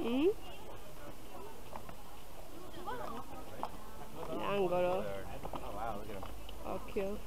Mm-hmm. Mm? Angolo. Oh wow, look at him. Oh, cute.